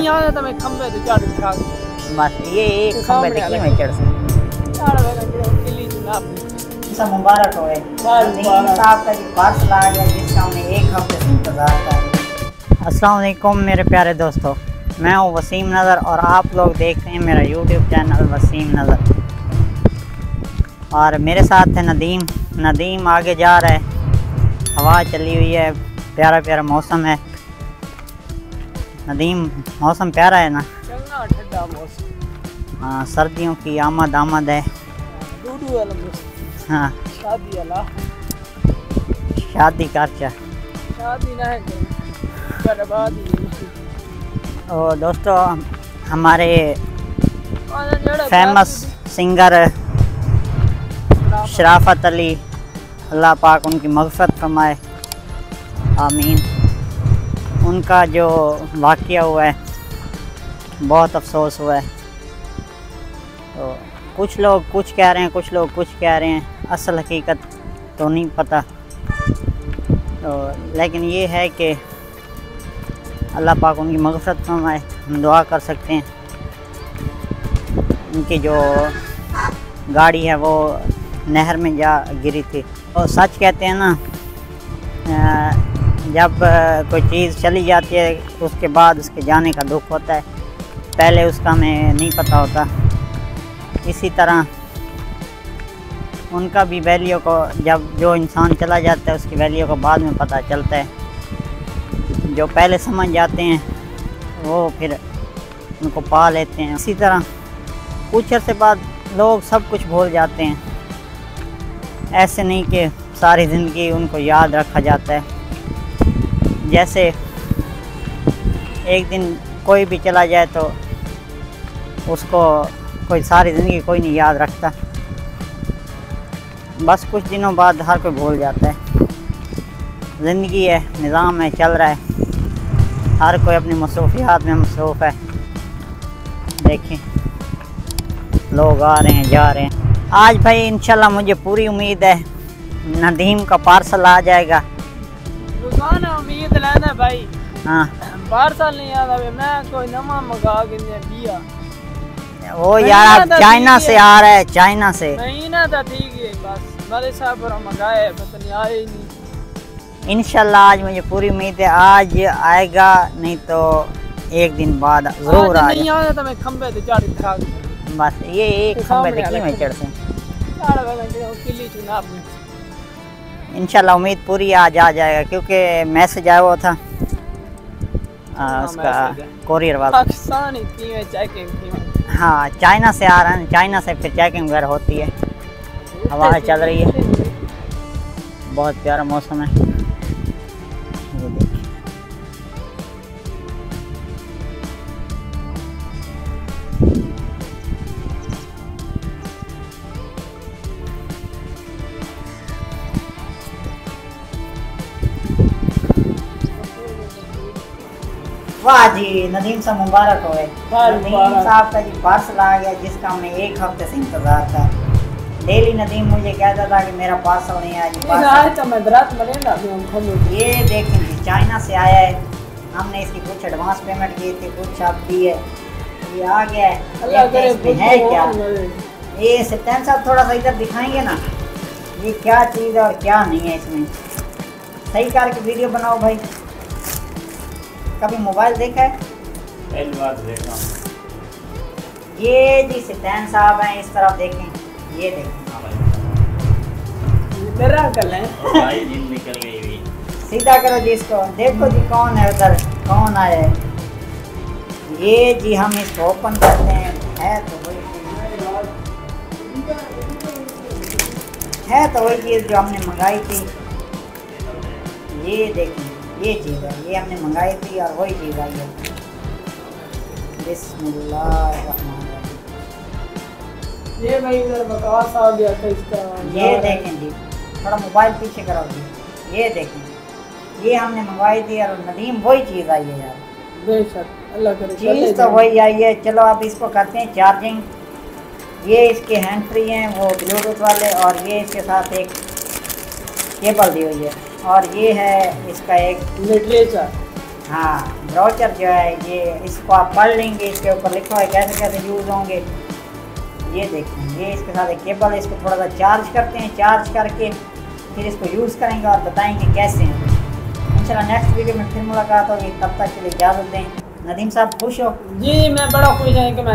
ये एक में चढ़ चढ़ किली सब मुबारक होए बार नदीम मुबारक। साहब का जी पार्सल आ गया जिसका हमने एक हफ़्ते से इंतज़ार था अस्सलाम मेरे प्यारे दोस्तों। मैं हूँ वसीम नज़र और आप लोग देख रहे हैं मेरा यूट्यूब चैनल वसीम नज़र। और मेरे साथ है नदीम। नदीम आगे जा रहा है। हवा चली हुई है प्यारा प्यारा मौसम है। नदीम मौसम प्यारा है ना? चंगा ठंडा मौसम। हाँ सर्दियों की आमद आमद है। डूडू वाला मौसम। हाँ। शादी वाला। शादी करचा शादी ना है बर्बाद और दोस्तों हमारे फ़ेमस सिंगर शराफत अली अल्लाह पाक उनकी मगफरत फरमाए। आमीन। उनका जो वाक़या हुआ है, बहुत अफसोस हुआ है। तो कुछ लोग कुछ कह रहे हैं, कुछ लोग कुछ कह रहे हैं, असल हकीकत तो नहीं पता। तो लेकिन ये है कि अल्लाह पाक उनकी मगफरत फरमाए, हम दुआ कर सकते हैं। उनकी जो गाड़ी है, वो नहर में जा गिरी थी। और सच कहते हैं ना जब कोई चीज़ चली जाती है, उसके बाद उसके जाने का दुख होता है। पहले उसका हमें नहीं पता होता। इसी तरह उनका भी वैल्यू को, जब जो इंसान चला जाता है, उसकी वैल्यू को बाद में पता चलता है। जो पहले समझ जाते हैं, वो फिर उनको पा लेते हैं। इसी तरह कुछ अर्से बाद लोग सब कुछ भूल जाते हैं। ऐसे नहीं कि सारी ज़िंदगी उनको याद रखा जाता है। जैसे एक दिन कोई भी चला जाए तो उसको कोई सारी ज़िंदगी कोई नहीं याद रखता। बस कुछ दिनों बाद हर कोई भूल जाता है। ज़िंदगी है, निज़ाम है, चल रहा है। हर कोई अपनी मसरूफियात में मसरूफ़ है। देखें लोग आ रहे हैं, जा रहे हैं। आज भाई इंशाल्लाह मुझे पूरी उम्मीद है, नदीम का पार्सल आ जाएगा। उम्मीद लेना भाई। हाँ। बाहर साल नहीं आता मैं कोई नमा मंगा के दिया। वो यार चाइना से आ रहा है चाइना से। महीना था ठीक है बस। मेरे साहब मंगाए पता नहीं आए ही नहीं। इंशाल्लाह आज मुझे पूरी उम्मीद है आज आएगा नहीं तो एक दिन बाद ज़रूर आ नहीं आता तो मैं खंबे ते चढ़ खा बस ये एक तो खंबे देखी में वाले चढ़ से चढ़ किली चुनाव में इंशाल्लाह उम्मीद पूरी आज आ जाएगा क्योंकि मैसेज आया हुआ था। आ, हाँ, उसका कोरियर वाला। हाँ चाइना से आ रहा है चाइना से फिर चेकिंग वगैरह होती है। हवा चल रही है। बहुत प्यारा मौसम है। वाह जी नदीम साहब मुबारक हो नदीम साहब का जी पार्सल आ गया जिसका हमें एक हफ़्ते से इंतज़ार था। डेली नदीम मुझे कहता था कि मेरा पार्सल नहीं आया जी तो मैं ये देखें जी चाइना से आया है। हमने इसकी कुछ एडवांस पेमेंट की थी कुछ आप दी है। ये आ गया है। हैं इसमें है क्या। ये सत्यन साहब थोड़ा सा इधर दिखाएँगे ना। ये क्या चीज़ है और क्या नहीं है इसमें। सही करके वीडियो बनाओ भाई। कभी मोबाइल देखा है? पहली बार देख। हूँ ये जी सत्यन साहब हैं इस तरफ़ देखें। ये देखें। हाँ सीधा करो जी इसको। देखो जी कौन है उधर कौन आया है। ये जी हम इसको ओपन करते हैं। है तो वही है तो वही चीज़ जो हमने मंगाई थी। ये देखें। ये चीज़ है ये हमने मंगाई थी और वही चीज़ आई है। बिस्मिल्लाहिर्रहमानिर्रहीम। ये भाई इधर बकवास आ गया था इसका। ये देखें जी थोड़ा मोबाइल पीछे करो जी। ये देखें ये हमने मंगवाई थी और नदीम वही चीज़ आई है यार। बेशक अल्लाह करे चीज़ तो वही आई है चलो आप इसको करते हैं चार्जिंग ये इसके हैंड फ्री हैं वो ब्लूटूथ वाले और ये इसके साथ एक केबल दी हुई है। और ये है इसका एक लिटरेचर हाँ ब्राउचर जो है ये इसको आप पढ़ लेंगे इसके ऊपर लिखा है कैसे कैसे यूज़ होंगे। ये देखें ये इसके साथ एक केबल है इसको थोड़ा सा चार्ज करते हैं चार्ज करके फिर इसको यूज़ करेंगे और बताएँगे कैसे हैं। इंशाल्लाह नेक्स्ट वीडियो में फिर मुलाकात होगी तब तक के लिए इजाज़त दें। नदीम साहब खुश हो? जी मैं बड़ा खुश है कि मैं